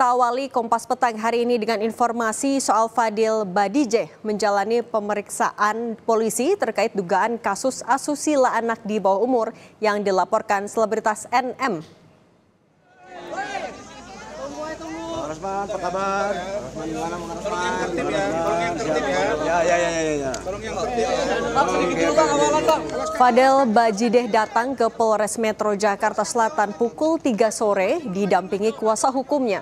kita awali Kompas Petang hari ini dengan informasi soal Fadil Badijeh menjalani pemeriksaan polisi terkait dugaan kasus asusila anak di bawah umur yang dilaporkan selebritas NM. Ya, ya. Ya, ya. Fadel Bajideh datang ke Polres Metro Jakarta Selatan pukul 3 sore didampingi kuasa hukumnya.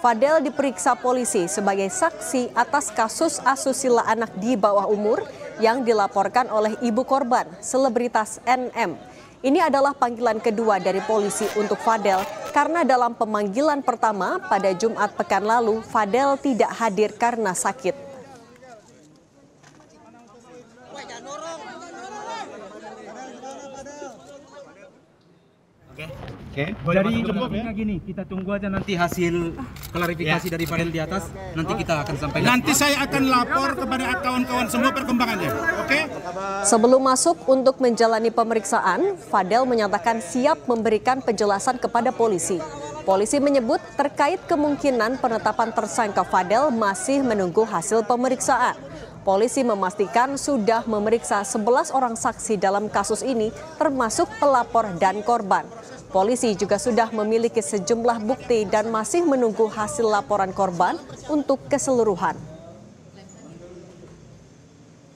Fadel diperiksa polisi sebagai saksi atas kasus asusila anak di bawah umur yang dilaporkan oleh ibu korban, selebritas NM. Ini adalah panggilan kedua dari polisi untuk Fadel karena dalam pemanggilan pertama pada Jumat pekan lalu Fadel tidak hadir karena sakit. Oke. Oke. Jadi ya? gini, kita tunggu aja nanti hasil klarifikasi dari panel di atas. Nanti kita akan sampaikan. Nanti saya akan lapor kepada kawan-kawan semua perkembangannya. Oke? Sebelum masuk untuk menjalani pemeriksaan, Fadel menyatakan siap memberikan penjelasan kepada polisi. Polisi menyebut terkait kemungkinan penetapan tersangka Fadel masih menunggu hasil pemeriksaan. Polisi memastikan sudah memeriksa 11 orang saksi dalam kasus ini termasuk pelapor dan korban. Polisi juga sudah memiliki sejumlah bukti dan masih menunggu hasil laporan korban untuk keseluruhan.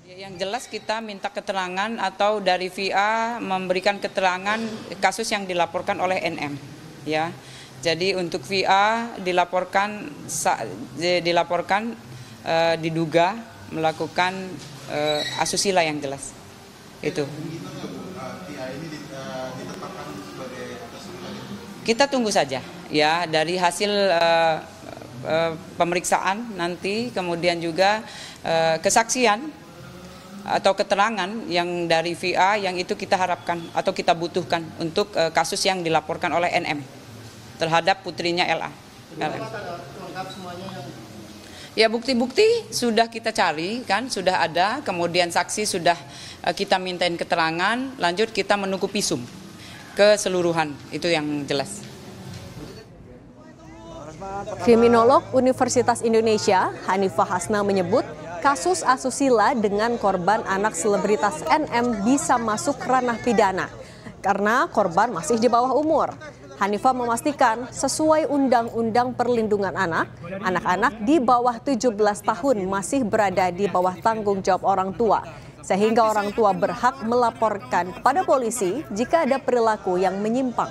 Yang jelas kita minta keterangan atau dari VA memberikan keterangan kasus yang dilaporkan oleh NM. Ya, jadi untuk VA dilaporkan dilaporkan uh, diduga melakukan uh, asusila yang jelas. Itu. Kita tunggu saja ya dari hasil uh, uh, pemeriksaan nanti kemudian juga uh, kesaksian atau keterangan yang dari VA yang itu kita harapkan atau kita butuhkan untuk uh, kasus yang dilaporkan oleh NM terhadap putrinya LA. LM. Ya bukti-bukti sudah kita cari kan sudah ada kemudian saksi sudah uh, kita mintain keterangan lanjut kita menunggu pisum keseluruhan itu yang jelas. Kriminolog Universitas Indonesia Hanifah Hasna menyebut kasus asusila dengan korban anak selebritas NM bisa masuk ranah pidana karena korban masih di bawah umur. Hanifah memastikan sesuai Undang-Undang Perlindungan Anak, anak-anak di bawah 17 tahun masih berada di bawah tanggung jawab orang tua sehingga orang tua berhak melaporkan kepada polisi jika ada perilaku yang menyimpang.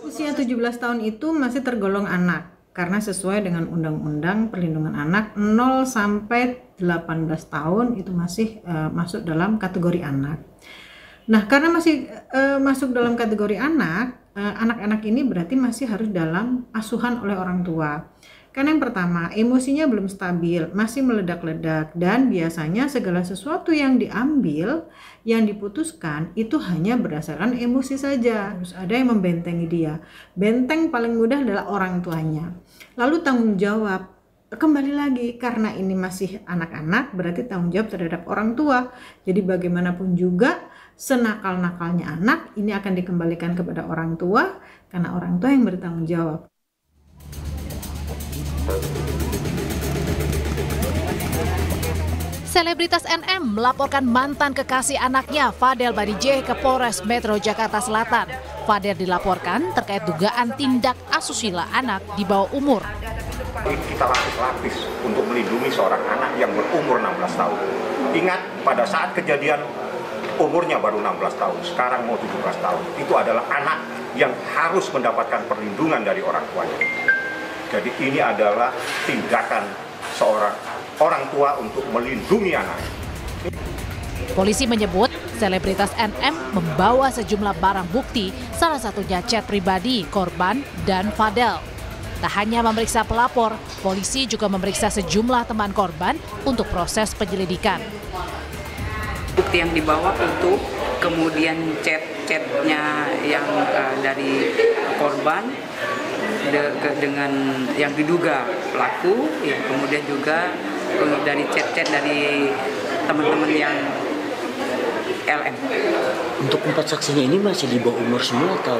Usia 17 tahun itu masih tergolong anak karena sesuai dengan Undang-Undang Perlindungan Anak 0 sampai 18 tahun itu masih uh, masuk dalam kategori anak. Nah, karena masih uh, masuk dalam kategori anak, anak-anak uh, ini berarti masih harus dalam asuhan oleh orang tua. Karena yang pertama, emosinya belum stabil, masih meledak-ledak, dan biasanya segala sesuatu yang diambil, yang diputuskan, itu hanya berdasarkan emosi saja. Terus ada yang membentengi dia. Benteng paling mudah adalah orang tuanya. Lalu tanggung jawab, kembali lagi, karena ini masih anak-anak, berarti tanggung jawab terhadap orang tua. Jadi bagaimanapun juga, senakal-nakalnya anak, ini akan dikembalikan kepada orang tua, karena orang tua yang bertanggung jawab. Selebritas NM melaporkan mantan kekasih anaknya Fadel Badijeh ke Polres Metro Jakarta Selatan. Fadel dilaporkan terkait dugaan tindak asusila anak di bawah umur. Kita lapis-lapis untuk melindungi seorang anak yang berumur 16 tahun. Ingat pada saat kejadian umurnya baru 16 tahun, sekarang mau 17 tahun. Itu adalah anak yang harus mendapatkan perlindungan dari orang tuanya. Jadi ini adalah tindakan seorang orang tua untuk melindungi anak. Polisi menyebut selebritas NM membawa sejumlah barang bukti, salah satunya chat pribadi korban dan Fadel. Tak hanya memeriksa pelapor, polisi juga memeriksa sejumlah teman korban untuk proses penyelidikan. Bukti yang dibawa untuk kemudian chat-chatnya yang uh, dari korban de, ke, dengan yang diduga pelaku, ya kemudian juga dari chat-chat dari teman-teman yang LM. Untuk empat saksinya ini masih di bawah umur semua atau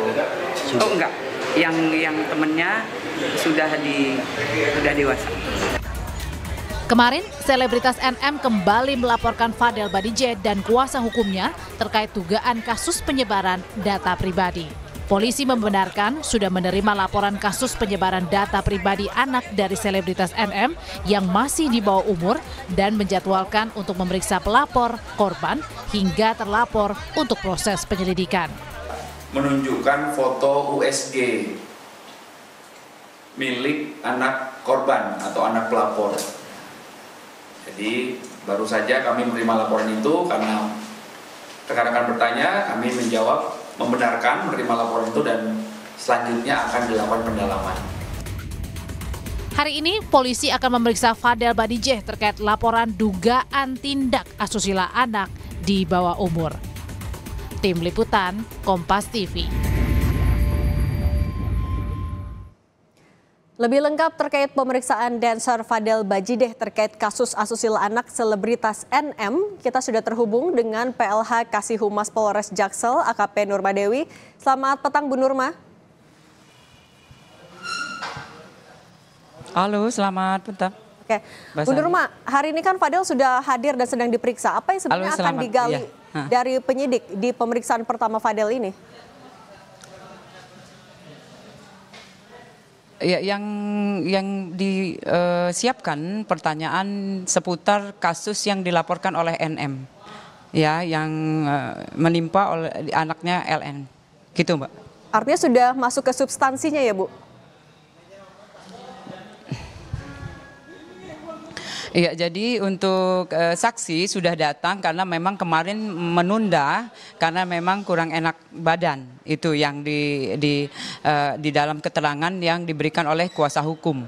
sudah? Oh enggak, yang yang temennya sudah di sudah dewasa. Kemarin, selebritas NM kembali melaporkan Fadel Badije dan kuasa hukumnya terkait dugaan kasus penyebaran data pribadi. Polisi membenarkan sudah menerima laporan kasus penyebaran data pribadi anak dari selebritas NM yang masih di bawah umur dan menjadwalkan untuk memeriksa pelapor, korban, hingga terlapor untuk proses penyelidikan. Menunjukkan foto USG milik anak korban atau anak pelapor. Jadi baru saja kami menerima laporan itu karena rekan-rekan bertanya, kami menjawab membenarkan menerima laporan itu dan selanjutnya akan dilakukan pendalaman. Hari ini, polisi akan memeriksa Fadel Badijeh terkait laporan dugaan tindak asusila anak di bawah umur. Tim Liputan, Kompas TV. Lebih lengkap terkait pemeriksaan dancer Fadel Bajideh terkait kasus asusila anak selebritas NM, kita sudah terhubung dengan PLH Kasih Humas Polres Jaksel AKP Nurma Dewi. Selamat petang Bu Nurma. Halo, selamat petang. Oke, Bu Nurma, hari ini kan Fadel sudah hadir dan sedang diperiksa. Apa yang sebenarnya Halo, akan digali iya. Dari penyidik di pemeriksaan pertama Fadel ini? Ya, yang yang disiapkan pertanyaan seputar kasus yang dilaporkan oleh NM, ya, yang uh, menimpa oleh anaknya LN, gitu, Mbak. Artinya sudah masuk ke substansinya ya, Bu? Iya, jadi untuk uh, saksi sudah datang karena memang kemarin menunda karena memang kurang enak badan itu yang di di uh, di dalam keterangan yang diberikan oleh kuasa hukum.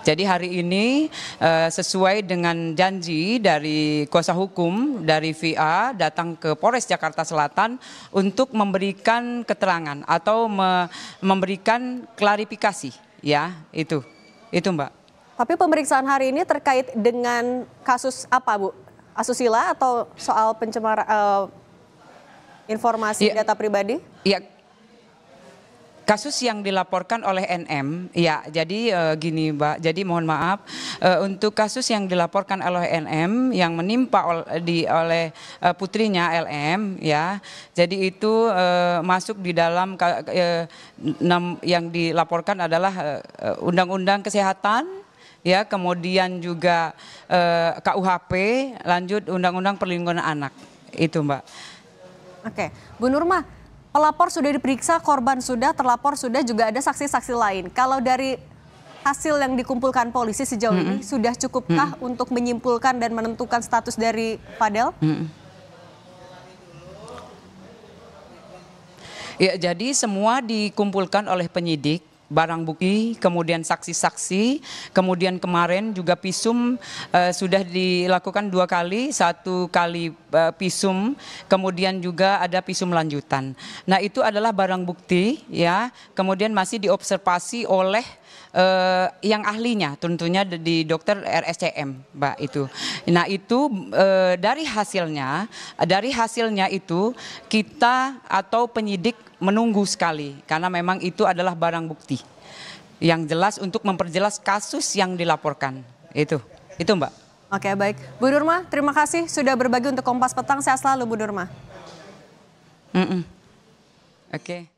Jadi hari ini uh, sesuai dengan janji dari kuasa hukum dari VA datang ke Polres Jakarta Selatan untuk memberikan keterangan atau me memberikan klarifikasi ya itu. Itu Mbak. Tapi pemeriksaan hari ini terkait dengan kasus apa, Bu? Asusila atau soal pencemaran uh, informasi ya, data pribadi? Iya. Kasus yang dilaporkan oleh NM, ya jadi uh, gini Mbak, jadi mohon maaf uh, untuk kasus yang dilaporkan oleh NM yang menimpa ol, di oleh uh, putrinya LM, ya, jadi itu uh, masuk di dalam uh, yang dilaporkan adalah undang-undang kesehatan, ya kemudian juga eh, KUHP lanjut Undang-Undang Perlindungan Anak itu Mbak. Oke, Bu Nurma, pelapor sudah diperiksa, korban sudah, terlapor sudah, juga ada saksi-saksi lain. Kalau dari hasil yang dikumpulkan polisi sejauh mm -hmm. ini sudah cukupkah mm -hmm. untuk menyimpulkan dan menentukan status dari Fadel? Mm -hmm. Ya, jadi semua dikumpulkan oleh penyidik barang bukti, kemudian saksi-saksi, kemudian kemarin juga pisum uh, sudah dilakukan dua kali, satu kali uh, pisum, kemudian juga ada pisum lanjutan. Nah itu adalah barang bukti ya, kemudian masih diobservasi oleh uh, yang ahlinya, tentunya di dokter RSCM, Mbak itu. Nah itu uh, dari hasilnya, dari hasilnya itu kita atau penyidik menunggu sekali karena memang itu adalah barang bukti yang jelas untuk memperjelas kasus yang dilaporkan. Itu. Itu, Mbak. Oke, baik. Bu Nurma, terima kasih sudah berbagi untuk Kompas Petang. Sehat selalu, Bu Nurma. Mm -mm. Oke. Okay.